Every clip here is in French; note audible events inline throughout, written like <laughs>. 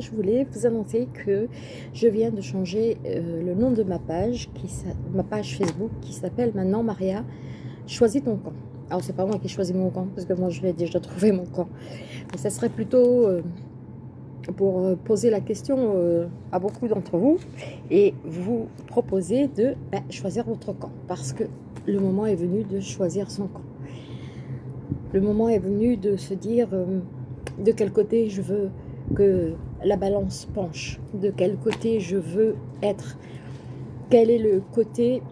Euh, je voulais vous annoncer que je viens de changer euh, le nom de ma page, qui, ma page Facebook, qui s'appelle maintenant Maria, choisis ton camp. Alors, c'est pas moi qui ai choisi mon camp, parce que moi, je l'ai déjà trouvé mon camp. Mais ça serait plutôt euh, pour poser la question à beaucoup d'entre vous et vous proposer de ben, choisir votre camp, parce que le moment est venu de choisir son camp. Le moment est venu de se dire de quel côté je veux la balance penche, de quel côté je veux être, quel est le côté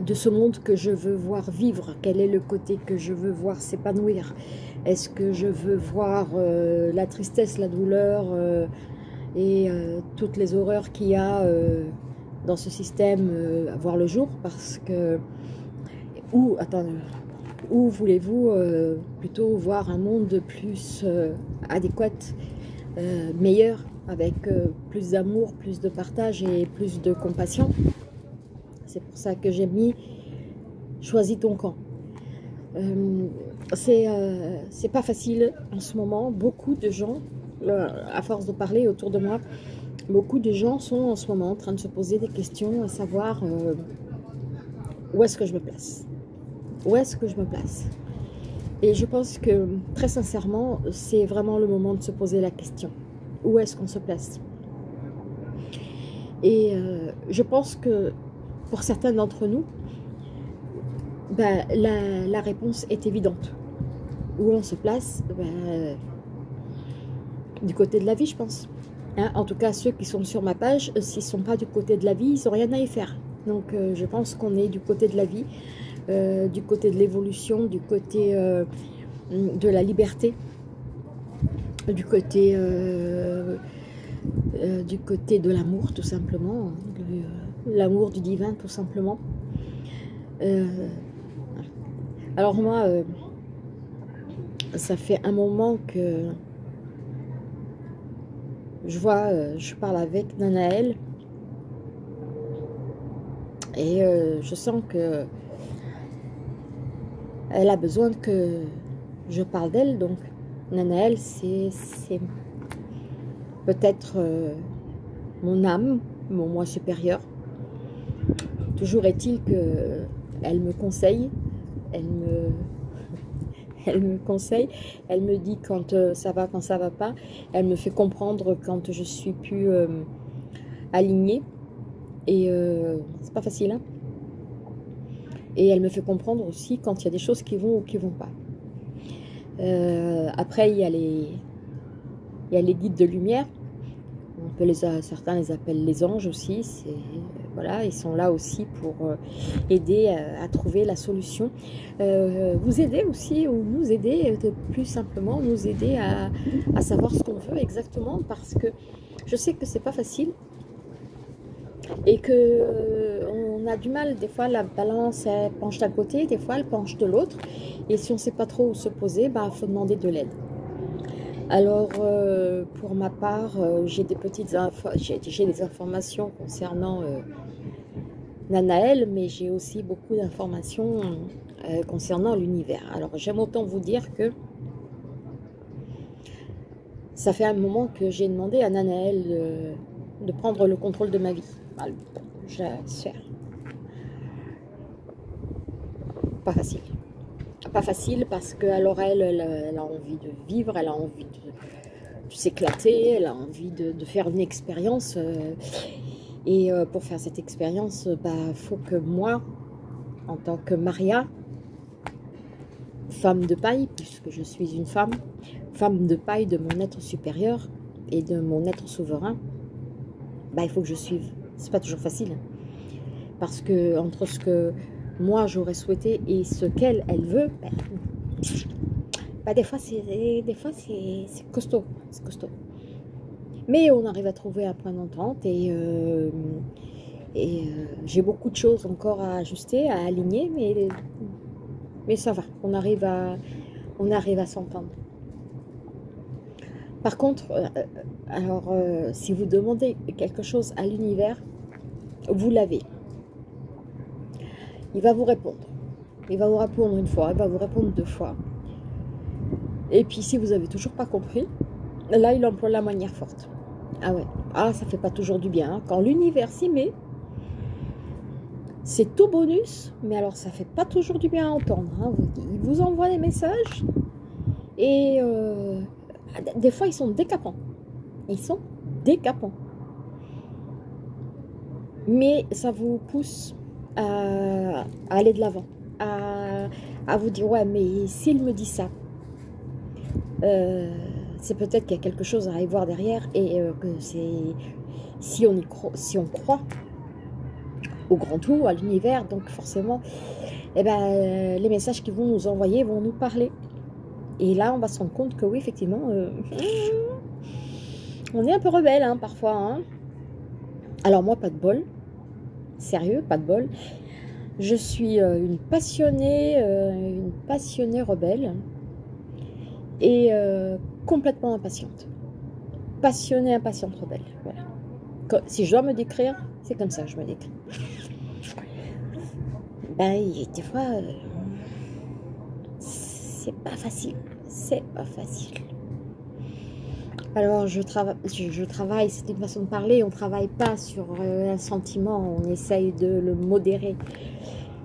de ce monde que je veux voir vivre, quel est le côté que je veux voir s'épanouir? Est-ce que je veux voir euh, la tristesse, la douleur euh, et euh, toutes les horreurs qu'il y a dans ce système voir le jour? Parce que... Ou, attends, ou voulez-vous euh, plutôt voir un monde plus euh, adéquat, euh, meilleur, avec plus d'amour, plus de partage et plus de compassion? C'est pour ça que j'ai mis « Choisis ton camp ». c'est pas facile en ce moment. Beaucoup de gens, à force de parler autour de moi, beaucoup de gens sont en ce moment en train de se poser des questions, à savoir où est-ce que je me place? Où est-ce que je me place Et je pense que, très sincèrement, c'est vraiment le moment de se poser la question. Où est-ce qu'on se place? Et euh, je pense que, pour certains d'entre nous, ben, la, réponse est évidente. Où on se place ben, Du côté de la vie, je pense. Hein, en tout cas, ceux qui sont sur ma page, s'ils ne sont pas du côté de la vie, ils n'ont rien à y faire. Donc, euh, je pense qu'on est du côté de la vie. Euh, du côté de l'évolution, du côté euh, de la liberté, du côté, euh, du côté de l'amour tout simplement, l'amour du divin tout simplement. alors moi, ça fait un moment que je vois, je parle avec Nanaël et je sens que elle a besoin que je parle d'elle. Donc, Nanaël, c'est peut-être euh, mon âme, mon moi supérieur. Toujours est-il que elle me conseille, elle me, <laughs> elle me conseille, elle me dit quand euh, ça va, quand ça va pas, elle me fait comprendre quand je suis plus euh, alignée. Et c'est pas facile, hein et elle me fait comprendre aussi quand il y a des choses qui vont ou qui vont pas. Euh, après, il y, a les, il y a les guides de lumière. Certains les appellent les anges aussi. Voilà, ils sont là aussi pour euh, aider à, trouver la solution. Euh, vous aider aussi, ou nous aider, plus simplement, nous aider à, à savoir ce qu'on veut exactement, parce que je sais que c'est pas facile et que on a du mal, des fois la balance elle penche d'un côté, des fois elle penche de l'autre, et si on ne sait pas trop où se poser, bah, faut demander de l'aide. Alors, euh, pour ma part, euh, j'ai des petites j'ai des informations concernant euh, Nanaël, mais j'ai aussi beaucoup d'informations concernant l'univers. Alors, j'aime autant vous dire que ça fait un moment que j'ai demandé à Nanaël de prendre le contrôle de ma vie. Je pas facile. Pas facile parce que alors elle, elle, a envie de vivre, elle a envie de, s'éclater, elle a envie de, faire une expérience. Euh, et euh, pour faire cette expérience, il bah, faut que moi, en tant que Maria, femme de paille, puisque je suis une femme, femme de paille de mon être supérieur et de mon être souverain, bah, il faut que je suive. C'est pas toujours facile. Parce que entre ce que moi j'aurais souhaité et ce qu'elle, elle veut, ben, ben, des fois c'est des fois c'est costaud, c'est costaud. Mais on arrive à trouver un point d'entente et, euh, et euh, j'ai beaucoup de choses encore à ajuster, à aligner, mais, mais ça va, on arrive à, on arrive à s'entendre. Par contre, euh, alors si vous demandez quelque chose à l'univers, vous l'avez il va vous répondre. Il va vous répondre une fois, il va vous répondre deux fois. Et puis si vous n'avez toujours pas compris, là, il emploie la manière forte. Ah ouais, ah, ça fait pas toujours du bien. Hein. Quand l'univers s'y met, c'est tout bonus, mais alors ça fait pas toujours du bien à entendre. Hein. Il vous envoie des messages et euh, des fois ils sont décapants. Ils sont décapants. Mais ça vous pousse à, aller de l'avant, à, vous dire ouais mais s'il me dit ça, euh, c'est peut-être qu'il y a quelque chose à y voir derrière et euh, que c'est si on y croit, si on croit au grand tout, à l'univers, donc forcément, eh ben, les messages qu'ils vont nous envoyer vont nous parler. Et là, on va se rendre compte que oui, effectivement, euh, on est un peu rebelle hein, parfois. Hein. Alors moi, pas de bol. Sérieux, pas de bol. Je suis euh, une passionnée, euh, une passionnée rebelle et complètement impatiente. Passionnée, impatiente, rebelle. Voilà. si je dois me décrire, c'est comme ça que je me décris. Ben, des fois, c'est pas facile. C'est pas facile. Alors, je, je, travaille, c'est une façon de parler, on travaille pas sur euh, un sentiment, on essaye de le modérer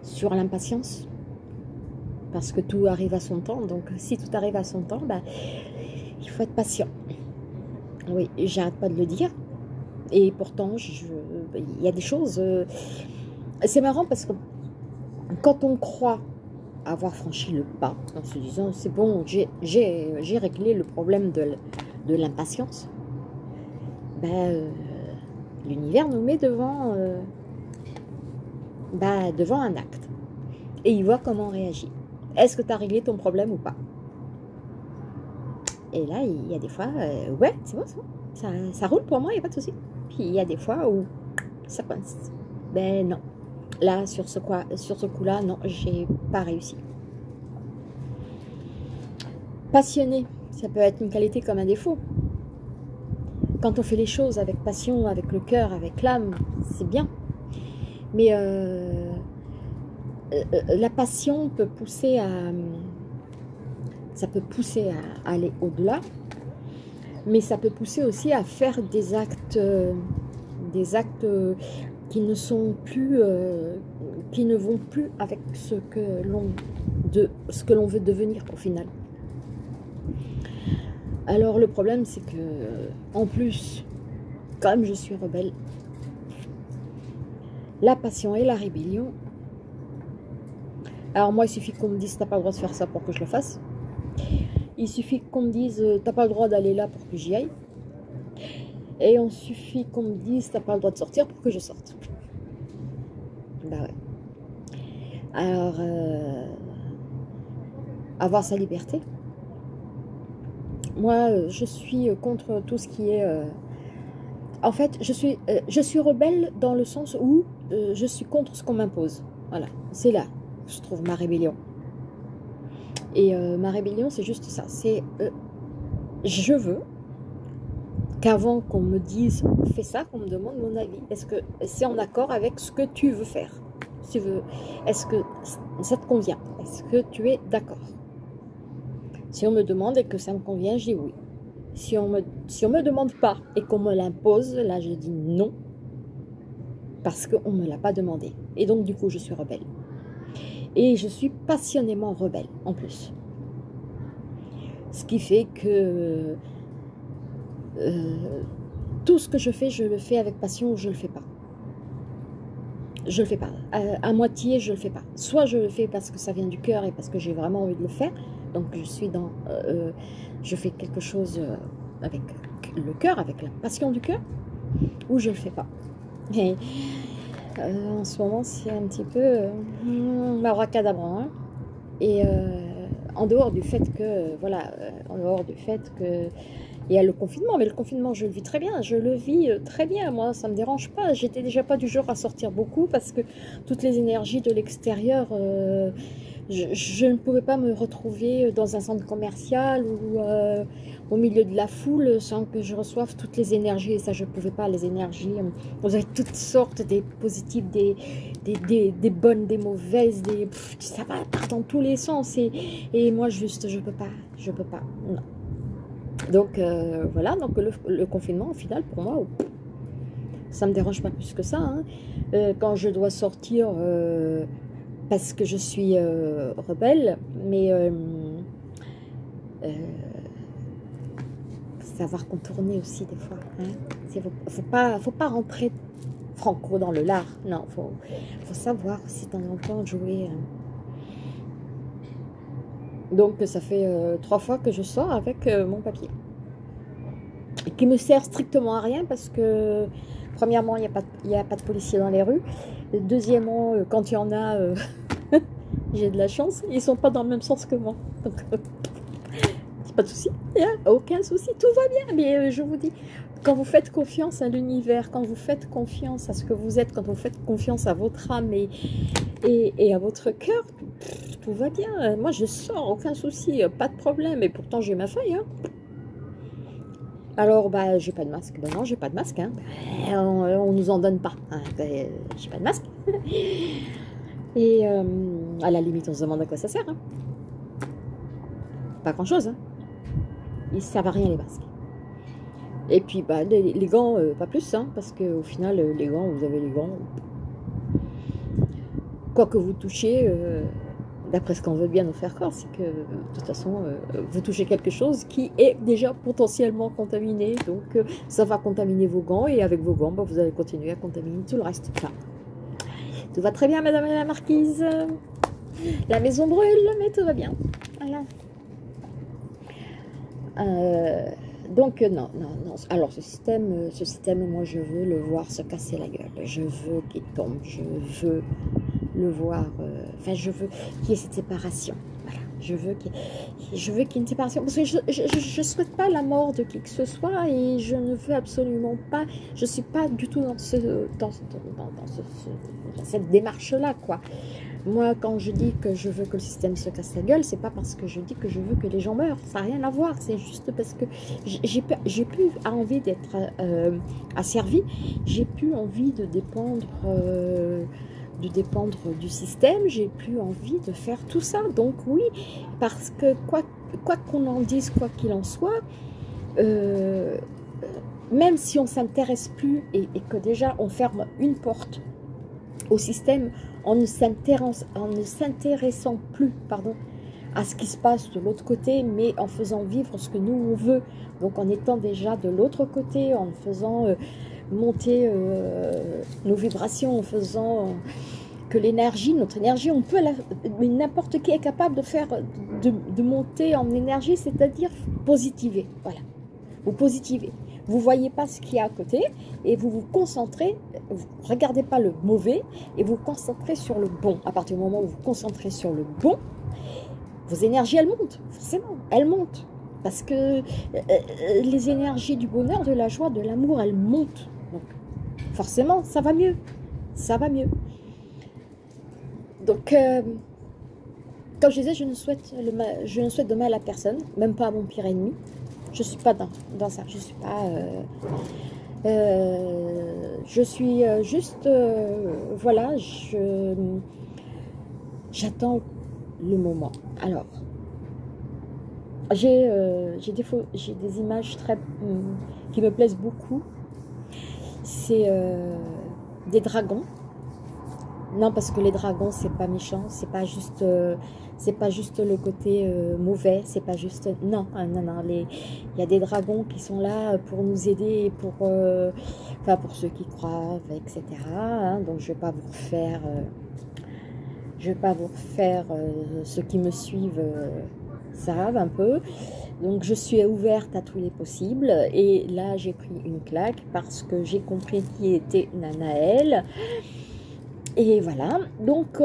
sur l'impatience. Parce que tout arrive à son temps, donc si tout arrive à son temps, ben, il faut être patient. Oui, j'arrête pas de le dire. Et pourtant, il y a des choses... Euh, c'est marrant parce que quand on croit avoir franchi le pas en se disant c'est bon, j'ai réglé le problème de, l'impatience, ben, euh, l'univers nous met devant, euh, ben, devant un acte et il voit comment on réagit. Est-ce que tu as réglé ton problème ou pas? Et là, il y a des fois, euh, ouais, c'est bon, ça, ça roule pour moi, il n'y a pas de souci. Puis il y a des fois où ça coince. Ben non, Là, sur ce, quoi, sur ce coup-là, non, j'ai pas réussi. Passionné, ça peut être une qualité comme un défaut. Quand on fait les choses avec passion, avec le cœur, avec l'âme, c'est bien. Mais euh, euh, la passion peut pousser à, ça peut pousser à, aller au-delà, mais ça peut pousser aussi à faire des actes, des actes qui ne sont plus, euh, qui ne vont plus avec ce que l'on de ce que l'on veut devenir au final. Alors le problème c'est que en plus, comme je suis rebelle, la passion et la rébellion. Alors moi il suffit qu'on me dise t'as pas le droit de faire ça pour que je le fasse. Il suffit qu'on me dise t'as pas le droit d'aller là pour que j'y aille. Et on suffit qu'on me dise t'as pas le droit de sortir pour que je sorte. Bah ouais. Alors, euh, avoir sa liberté. Moi, euh, je suis contre tout ce qui est. Euh, en fait, je suis, je suis rebelle dans le sens où je suis contre ce qu'on m'impose. Voilà, c'est là, je trouve ma rébellion. Et ma rébellion, c'est juste ça. C'est je veux qu'avant qu'on me dise fais ça, qu'on me demande mon avis. Est-ce que c'est en accord avec ce que tu veux faire? Est-ce que ça te convient? Est-ce que tu es d'accord? Si on me demande et que ça me convient, je dis oui. Si on me, si on me demande pas et qu'on me l'impose, là je dis non. Parce qu'on ne me l'a pas demandé. Et donc du coup, je suis rebelle. Et je suis passionnément rebelle en plus. Ce qui fait que euh, tout ce que je fais, je le fais avec passion ou je ne le fais pas. Je le fais pas. À, moitié, je le fais pas. Soit je le fais parce que ça vient du cœur et parce que j'ai vraiment envie de le faire. Donc je suis dans, euh, euh, je fais quelque chose avec le cœur, avec la passion du cœur, ou je le fais pas. En ce moment, c'est un petit peu euh, hein. Et en dehors du fait que, voilà, en dehors du fait que il y a le confinement, mais le confinement, je le vis très bien. Je le vis euh, très bien, moi, ça ne me dérange pas. J'étais déjà pas du genre à sortir beaucoup parce que toutes les énergies de l'extérieur, euh, je, ne pouvais pas me retrouver dans un centre commercial ou euh, au milieu de la foule sans que je reçoive toutes les énergies. Et ça, je ne pouvais pas, les énergies. Vous avez toutes sortes, des positives, des, des, des, bonnes, des mauvaises, des, ça va dans tous les sens. Et, et moi, juste, je ne peux pas. Je peux pas. Non Donc euh, voilà, donc le, confinement, au final, pour moi, ça me dérange pas plus que ça. Hein. Euh, quand je dois sortir parce que je suis rebelle, mais savoir contourner aussi des fois. Hein. Faut, faut, pas, rentrer franco dans le lard. Non, faut, faut savoir si temps en temps jouer. Hein. Donc ça fait euh, trois fois que je sors avec euh, mon papier. Qui me sert strictement à rien parce que premièrement, il n'y a, pas, de policiers dans les rues. deuxièmement, euh, quand il y en a, <laughs> j'ai de la chance, ils sont pas dans le même sens que moi. Donc <laughs> pas de souci, aucun souci, tout va bien. Mais je vous dis, quand vous faites confiance à l'univers, quand vous faites confiance à ce que vous êtes, quand vous faites confiance à votre âme et, et, à votre cœur, tout va bien. Moi, je sors, aucun souci, pas de problème. Et pourtant, j'ai ma feuille. Hein. Alors, bah, j'ai pas de masque. Ben non, j'ai pas de masque. Hein. Ben, on, nous en donne pas. Hein. Ben, j'ai pas de masque. <laughs> Et euh, à la limite, on se demande à quoi ça sert. Hein. Pas grand-chose. Hein. Ils servent à rien, les masques. Et puis, bah, les, gants, euh, pas plus, parce qu'au final, euh, les gants, vous avez les gants. Quoi que vous touchiez, euh, d'après ce qu'on veut bien nous faire croire, c'est que de toute façon, vous touchez quelque chose qui est déjà potentiellement contaminé. Donc, ça va contaminer vos gants et avec vos gants, bah, vous allez continuer à contaminer tout le reste. tout va très bien, madame la marquise. La maison brûle, mais tout va bien. Voilà. Euh, donc non, non, non. Alors ce système, ce système, moi je veux le voir se casser la gueule. Je veux qu'il tombe. Je veux le voir. Euh, enfin, je veux qu'il y ait cette séparation. Voilà. Je veux qu'il y ait une séparation parce que je ne souhaite pas la mort de qui que ce soit et je ne veux absolument pas. Je suis pas du tout dans ce dans, dans, dans, ce, cette démarche là, quoi. Moi, quand je dis que je veux que le système se casse la gueule, c'est pas parce que je dis que je veux que les gens meurent. Ça n'a rien à voir. C'est juste parce que j'ai plus envie d'être euh, asservi. J'ai plus envie de dépendre, euh, dépendre du système. J'ai plus envie de faire tout ça. Donc oui, parce que quoi qu'on en dise, quoi qu'il en soit, euh, même si on s'intéresse plus et, et que déjà on ferme une porte au système, en ne s'intéressant plus pardon, à ce qui se passe de l'autre côté, mais en faisant vivre ce que nous on veut. Donc en étant déjà de l'autre côté, en faisant euh, monter euh, nos vibrations, en faisant que l'énergie, notre énergie, on peut, n'importe qui est capable de faire, de, monter en énergie, c'est-à-dire positiver. Voilà, vous positivez. Vous voyez pas ce qu'il y a à côté et vous vous concentrez, vous regardez pas le mauvais et vous concentrez sur le bon. À partir du moment où vous vous concentrez sur le bon, vos énergies, elles montent, forcément, elles montent. Parce que euh, euh, les énergies du bonheur, de la joie, de l'amour, elles montent. Forcément, ça va mieux. Ça va mieux. Donc, euh, comme je disais, je ne, souhaite le je ne souhaite de mal à personne, même pas à mon pire ennemi. Je suis pas dans, ça. Je suis pas. Je suis juste. voilà, je. J'attends le moment. Alors, j'ai des, j'ai des images très, qui me plaisent beaucoup. C'est des dragons. Non, parce que les dragons, c'est pas méchant, c'est pas juste c'est pas juste le côté euh, mauvais, c'est pas juste non, hein, non, non. il y a des dragons qui sont là pour nous aider, pour, euh, pour ceux qui croient, etc. Hein. donc je vais pas vous refaire, euh, je vais pas vous refaire ceux qui me suivent savent un peu. Donc je suis ouverte à tous les possibles et là j'ai pris une claque parce que j'ai compris qui était Nanaël. Et voilà, donc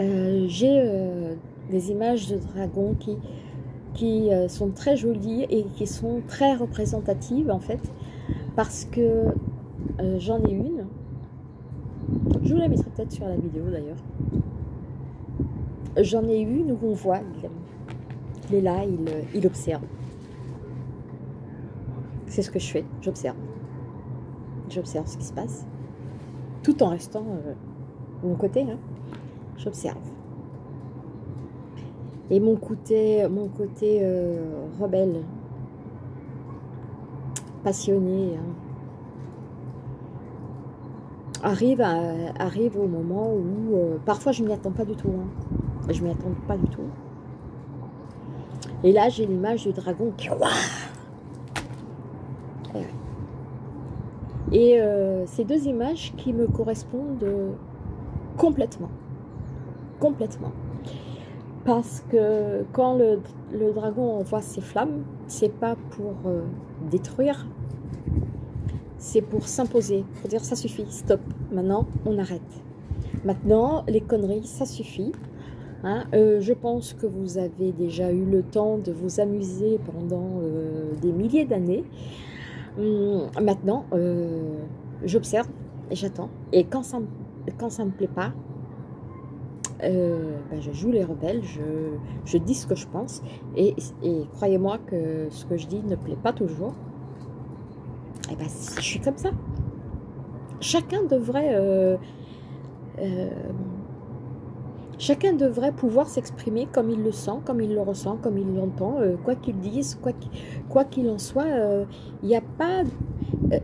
euh, j'ai euh, des images de dragons qui, euh, sont très jolies et qui sont très représentatives en fait parce que j'en ai une je vous la mettrai peut-être sur la vidéo d'ailleurs. J'en ai une où on voit. Il, est là, il, il observe. C'est ce que je fais, j'observe. J'observe ce qui se passe. Tout en restant de mon côté hein. J'observe. Et mon côté, mon côté euh, rebelle, passionné, hein, arrive, arrive au moment où, euh, parfois je m'y attends pas du tout. Hein. Je m'y attends pas du tout. Et là, j'ai l'image du dragon qui... Et euh, ces deux images qui me correspondent complètement. Complètement. Parce que quand le, dragon envoie ses flammes, c'est pas pour euh, détruire, c'est pour s'imposer, pour dire ça suffit, stop, maintenant on arrête. Maintenant, les conneries, ça suffit. Hein. Euh, je pense que vous avez déjà eu le temps de vous amuser pendant des milliers d'années. Hum, maintenant, euh, j'observe et j'attends. Et quand ça, quand ça me plaît pas, euh, ben, je joue les rebelles, je, dis ce que je pense. Et, croyez-moi que ce que je dis ne plaît pas toujours. Je suis comme ça. Chacun devrait... Euh, Chacun devrait pouvoir s'exprimer comme il le sent, comme il le ressent, comme il l'entend, euh, quoi qu'il dise, quoi qu'il en soit. Il euh, n'y a pas,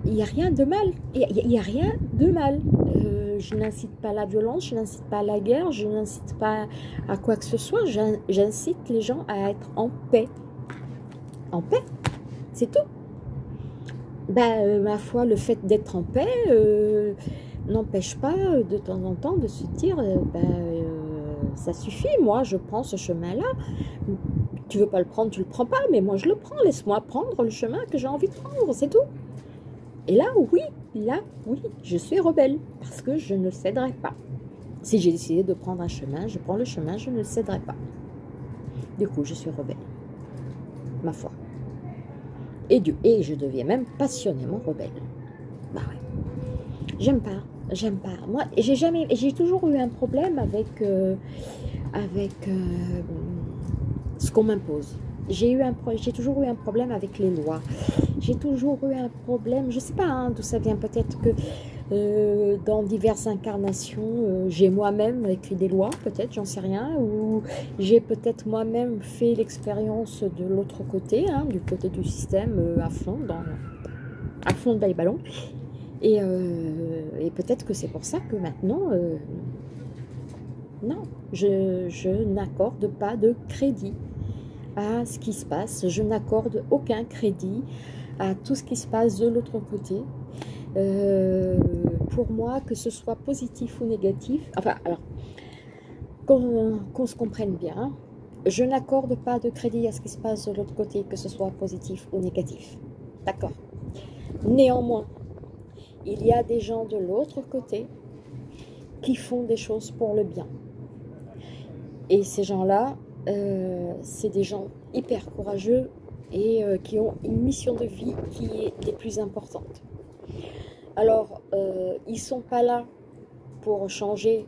il euh, a rien de mal. Il n'y a, rien de mal. je n'incite pas à la violence, je n'incite pas à la guerre, je n'incite pas à quoi que ce soit. J'incite les gens à être en paix. En paix, c'est tout. Ben, ma foi, le fait d'être en paix n'empêche pas de temps en temps de se dire, ben, ça suffit, moi je prends ce chemin-là. Tu veux pas le prendre, tu le prends pas, mais moi je le prends, laisse-moi prendre le chemin que j'ai envie de prendre, c'est tout. Et là, oui, là, oui, je suis rebelle, parce que je ne céderai pas. Si j'ai décidé de prendre un chemin, je prends le chemin, je ne céderai pas. Du coup, je suis rebelle, ma foi. Et, je deviens même passionnément rebelle. Bah ouais. J'aime pas j'aime pas. Moi, j'ai jamais, j'ai toujours eu un problème avec, euh, avec euh, ce qu'on m'impose. J'ai toujours eu un problème avec les lois. J'ai toujours eu un problème, je sais pas hein, d'où ça vient. Peut-être que euh, dans diverses incarnations, j'ai moi-même écrit des lois, peut-être, j'en sais rien, ou j'ai peut-être moi-même fait l'expérience de l'autre côté, hein, du côté du système à fond, dans, à fond dans les ballons. Euh, et, peut-être que c'est pour ça que maintenant, euh, non, je, n'accorde pas de crédit à ce qui se passe. Je n'accorde aucun crédit à tout ce qui se passe de l'autre côté. Euh, pour moi, que ce soit positif ou négatif, enfin, alors, qu'on se comprenne bien, je n'accorde pas de crédit à ce qui se passe de l'autre côté, que ce soit positif ou négatif. D'accord. Néanmoins, il y a des gens de l'autre côté qui font des choses pour le bien. Et ces gens-là, euh, c'est des gens hyper courageux et euh, qui ont une mission de vie qui est des plus importantes. Alors, euh, ils ne sont pas là pour changer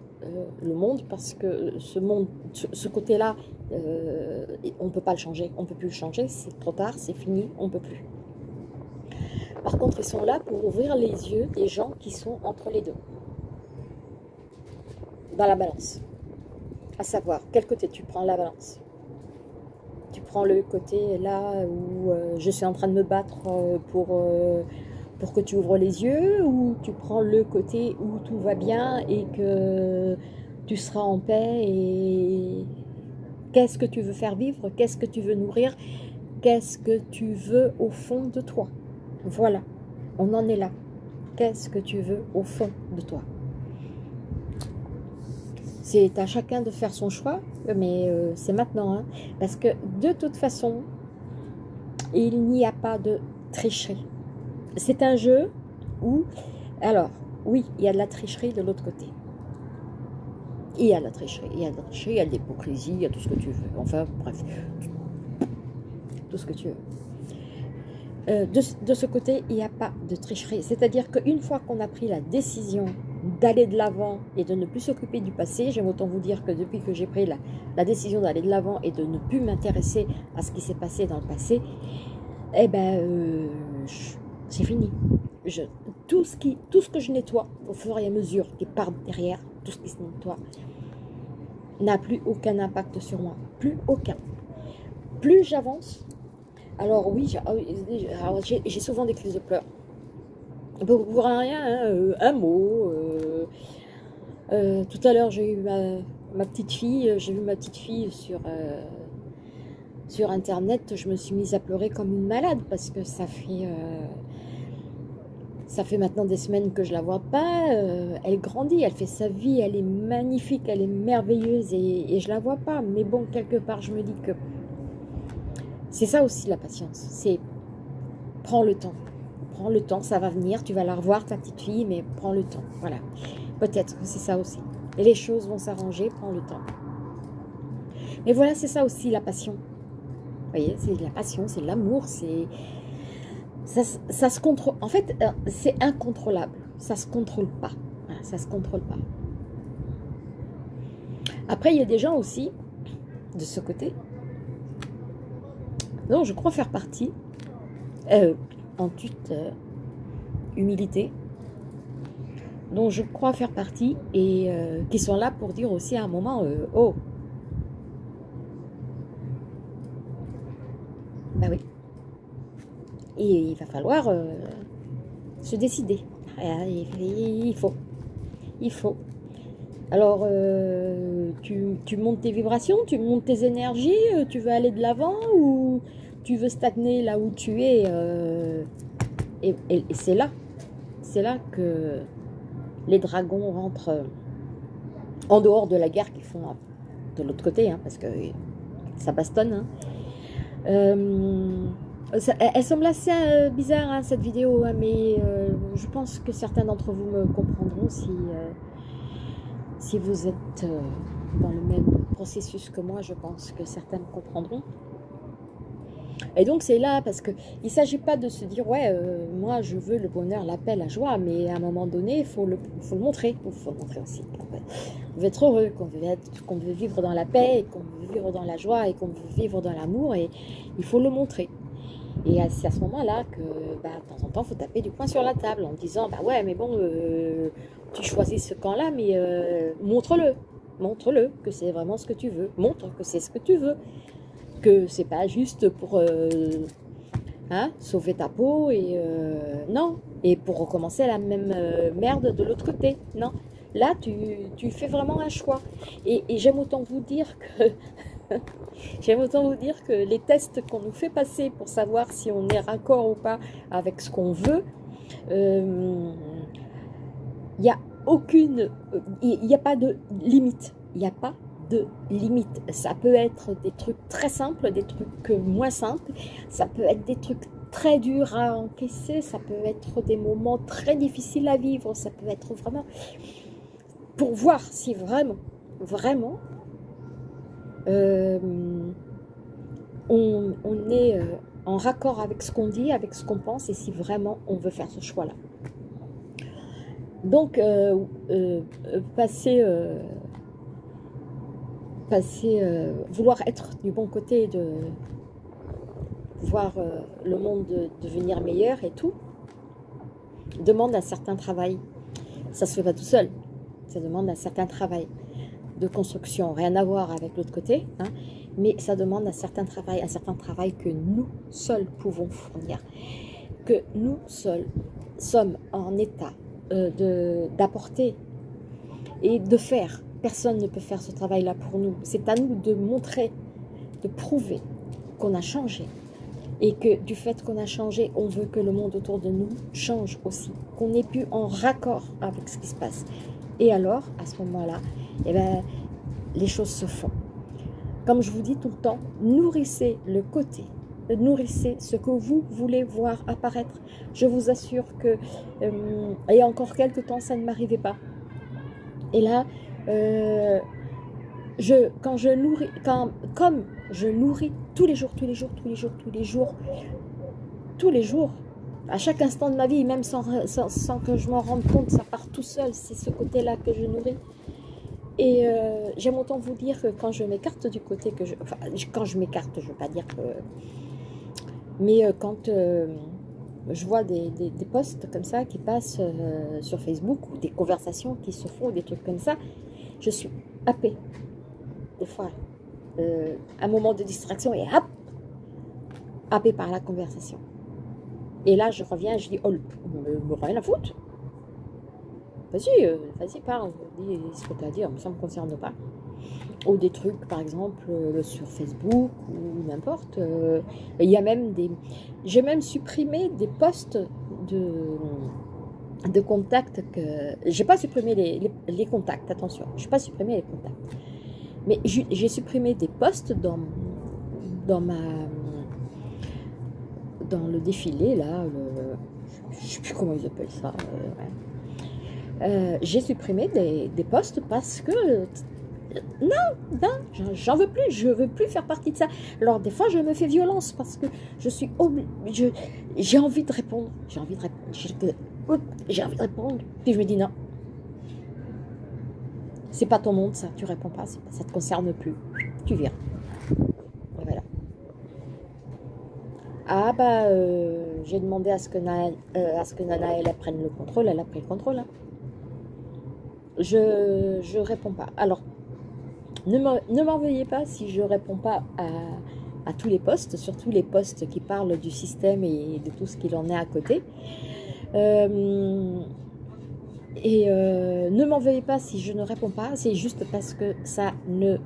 le monde parce que ce côté-là, on ne peut pas le changer, on ne peut plus le changer, c'est trop tard, c'est fini, on ne peut plus. Par contre, ils sont là pour ouvrir les yeux des gens qui sont entre les deux. Dans la balance. À savoir, quel côté tu prends la balance? Tu prends le côté là où euh, je suis en train de me battre euh, pour, euh, pour que tu ouvres les yeux ou tu prends le côté où tout va bien et que tu seras en paix et qu'est-ce que tu veux faire vivre? Qu'est-ce que tu veux nourrir? Qu'est-ce que tu veux au fond de toi? Voilà, on en est là. Qu'est-ce que tu veux au fond de toi? C'est à chacun de faire son choix, mais euh, c'est maintenant. Hein. parce que de toute façon, il n'y a pas de tricherie. C'est un jeu où, alors, oui, il y a de la tricherie de l'autre côté. Il y a de la tricherie, il y a de la tricherie, il y a de l'hypocrisie, il y a tout ce que tu veux. Enfin, bref, tout ce que tu veux. Euh, de, ce côté, il n'y a pas de tricherie. C'est-à-dire qu'une fois qu'on a pris la décision d'aller de l'avant et de ne plus s'occuper du passé, j'aime autant vous dire que depuis que j'ai pris la, décision d'aller de l'avant et de ne plus m'intéresser à ce qui s'est passé dans le passé, eh ben, euh, c'est fini. tout, ce qui, tout ce que je nettoie au fur et à mesure qui part derrière, tout ce qui se nettoie, n'a plus aucun impact sur moi. Plus aucun. Plus j'avance, alors oui, j'ai ah souvent des crises de pleurs. Pour, rien, hein, euh, un mot. Euh, euh, tout à l'heure, j'ai eu ma, petite fille, j'ai vu ma petite fille sur, sur Internet. Je me suis mise à pleurer comme une malade parce que ça fait ça fait maintenant des semaines que je la vois pas. elle grandit, elle fait sa vie, elle est magnifique, elle est merveilleuse et, et je la vois pas. Mais bon, quelque part, je me dis que c'est ça aussi la patience. C'est prends le temps. Prends le temps, ça va venir. Tu vas la revoir, ta petite fille, mais prends le temps. Voilà. Peut-être c'est ça aussi. Et les choses vont s'arranger, prends le temps. Mais voilà, c'est ça aussi la passion. Vous voyez, c'est la passion, c'est l'amour, c'est. Ça, se contrôle. En fait, euh, c'est incontrôlable. Ça se contrôle pas. Ça se contrôle pas. Après, il y a des gens aussi, de ce côté, non, je crois faire partie, euh, en toute euh, humilité, dont je crois faire partie et qui sont là pour dire aussi à un moment Oh Ben oui. Et il va falloir se décider. Il faut. Il faut. Alors, tu, tu, montes tes vibrations, tu montes tes énergies, tu veux aller de l'avant ou tu veux stagner là où tu es, euh, et, c'est là, c'est là que les dragons rentrent euh, en dehors de la guerre qu'ils font de l'autre côté, hein, parce que ça bastonne. Hein. Euh, elle semble assez bizarre hein, cette vidéo, mais je pense que certains d'entre vous me comprendront si, si vous êtes dans le même processus que moi. Je pense que certains me comprendront. Et donc c'est là parce qu'il ne s'agit pas de se dire ouais euh, moi je veux le bonheur, la paix, la joie, mais à un moment donné il faut le, faut le montrer, il faut le montrer aussi. On veut être heureux, qu'on veut, qu'on veut vivre dans la paix, qu'on veut vivre dans la joie et qu'on veut vivre dans l'amour et il faut le montrer. Et c'est à ce moment-là que bah, de temps en temps il faut taper du poing sur la table en disant bah ouais mais bon euh, tu choisis ce camp-là mais euh, montre-le, montre-le que c'est vraiment ce que tu veux, montre que c'est ce que tu veux que c'est pas juste pour euh, hein, sauver ta peau et non, et pour recommencer la même merde de l'autre côté. Non, là tu, fais vraiment un choix. Et, j'aime autant vous dire que <laughs> j'aime autant vous dire que les tests qu'on nous fait passer pour savoir si on est raccord ou pas avec ce qu'on veut, il n'y a aucune, il n'y a pas de limite. Il n'y a pas de limites. Ça peut être des trucs très simples, des trucs moins simples. Ça peut être des trucs très durs à encaisser. Ça peut être des moments très difficiles à vivre. Ça peut être vraiment pour voir si vraiment, vraiment, euh, on, est euh, en raccord avec ce qu'on dit, avec ce qu'on pense et si vraiment on veut faire ce choix-là. Donc, euh, passer vouloir être du bon côté, de voir le monde devenir meilleur et tout, demande un certain travail. Ça se fait pas tout seul. Ça demande un certain travail de construction. Rien à voir avec l'autre côté, hein, mais ça demande un certain travail, un certain travail que nous seuls pouvons fournir, que nous seuls sommes en état euh, d'apporter et de faire Personne ne peut faire ce travail-là pour nous. C'est à nous de montrer, de prouver qu'on a changé. Et que du fait qu'on a changé, on veut que le monde autour de nous change aussi. Qu'on n'est plus en raccord avec ce qui se passe. Et alors, à ce moment-là, eh ben, les choses se font. Comme je vous dis tout le temps, nourrissez le côté nourrissez ce que vous voulez voir apparaître. Je vous assure que, euh, a encore quelques temps, ça ne m'arrivait pas. Et là, euh, je, quand je nourris, quand, comme je nourris tous les jours, tous les jours, tous les jours, tous les jours, tous les jours, à chaque instant de ma vie, même sans, sans, que je m'en rende compte, ça part tout seul, c'est ce côté-là que je nourris. Et euh, j'aime autant vous dire que quand je m'écarte du côté que je... Enfin, quand je m'écarte, je ne veux pas dire que... Mais euh, quand je vois des, des, posts comme ça qui passent sur Facebook ou des conversations qui se font, des trucs comme ça, je suis happée. des fois, euh, un moment de distraction et hop, happé par la conversation. Et là, je reviens, je dis, oh, me, rien à foutre. Vas-y, euh, vas-y, parle, dis ce que tu as à dire, ça ne me concerne pas. Ou des trucs, par exemple, euh, sur Facebook ou n'importe. Il y a même des. J'ai même supprimé des posts de, de contacts que. J'ai pas supprimé les, les, contacts, attention, je n'ai pas supprimé les contacts. Mais j'ai supprimé des posts dans, dans ma dans le défilé là, je sais plus comment ils appellent ça. Euh, euh, j'ai supprimé des, des posts parce que non, non, j'en veux plus, je veux plus faire partie de ça. Alors des fois, je me fais violence parce que je suis j'ai envie de répondre, j'ai envie de répondre, j'ai envie de répondre, puis je me dis non. C'est pas ton monde, ça, tu réponds pas, ça te concerne plus, tu viens. voilà. Ah bah, euh, j'ai demandé à ce que, euh, à ce que Nana, elle prenne le contrôle, elle a pris le contrôle. Hein. Je, je réponds pas. Alors, ne m'en veuillez pas si je réponds pas à, tous les postes, surtout les postes qui parlent du système et de tout ce qu'il en est à côté. Euh, et euh, ne m'en veuillez pas si je ne réponds pas, c'est juste parce que ça ne,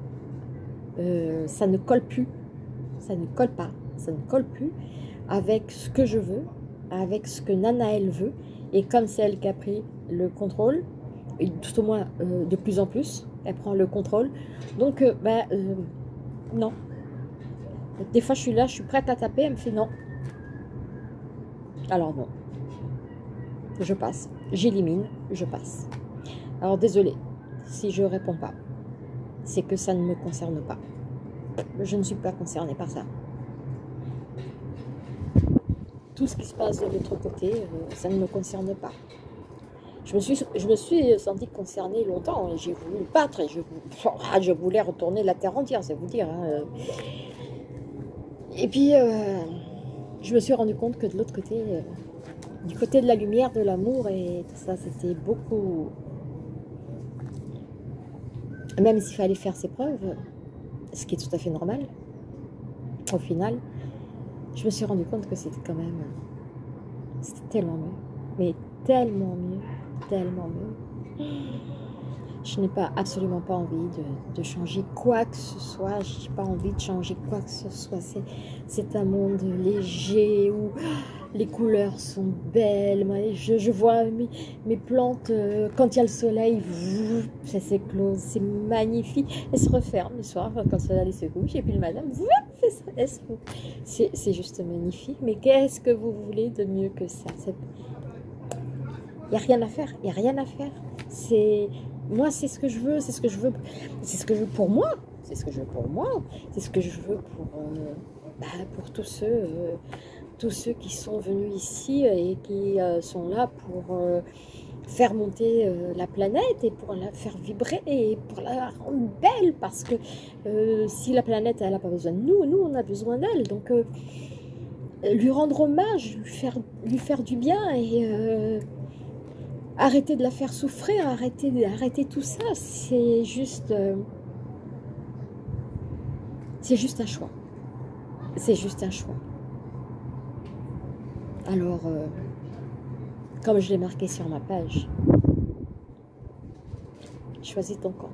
euh, ça ne colle plus, ça ne colle pas, ça ne colle plus avec ce que je veux, avec ce que Nanaël veut. Et comme c'est elle qui a pris le contrôle, et tout au moins de plus en plus, elle prend le contrôle. Donc, euh, ben, euh, non. Des fois, je suis là, je suis prête à taper, elle me fait non. Alors non. Je passe. J'élimine, je passe. Alors désolé si je réponds pas. C'est que ça ne me concerne pas. Je ne suis pas concernée par ça. Tout ce qui se passe de l'autre côté, euh, ça ne me concerne pas je me suis, je me suis sentie concernée longtemps. J'ai voulu battre et je, ah, je voulais retourner la terre entière, c'est vous dire. Hein. Et puis, euh, je me suis rendu compte que de l'autre côté, euh, du côté de la lumière, de l'amour et tout ça, c'était beaucoup. Même s'il fallait faire ses preuves, ce qui est tout à fait normal, au final, je me suis rendu compte que c'était quand même. C'était tellement mieux. Mais tellement mieux tellement mieux. Je n'ai pas absolument pas envie de, changer quoi que ce soit. Je n'ai pas envie de changer quoi que ce soit. C'est un monde léger où les couleurs sont belles. Je, vois mes, plantes, euh, quand il y a le soleil, ça s'éclose. C'est magnifique. Elles se referment le soir quand le soleil se couche. Et puis le matin, c'est juste magnifique. Mais qu'est-ce que vous voulez de mieux que ça? A rien à faire. Il n'y a rien à faire. C'est moi, c'est ce que je veux. C'est ce que je veux. C'est ce que je veux pour moi. C'est ce que je veux pour moi. C'est ce que je veux pour, euh, bah, pour tous ceux, euh, tous ceux qui sont venus ici et qui euh, sont là pour faire monter la planète et pour la faire vibrer et pour la rendre belle. Parce que si la planète, elle n'a pas besoin de nous, nous, on a besoin d'elle. Donc lui rendre hommage, lui faire, lui faire du bien et arrêter de la faire souffrir, arrêter, tout ça, c'est juste, euh, c'est juste un choix. C'est juste un choix. Alors, euh, comme je l'ai marqué sur ma page, choisis ton camp.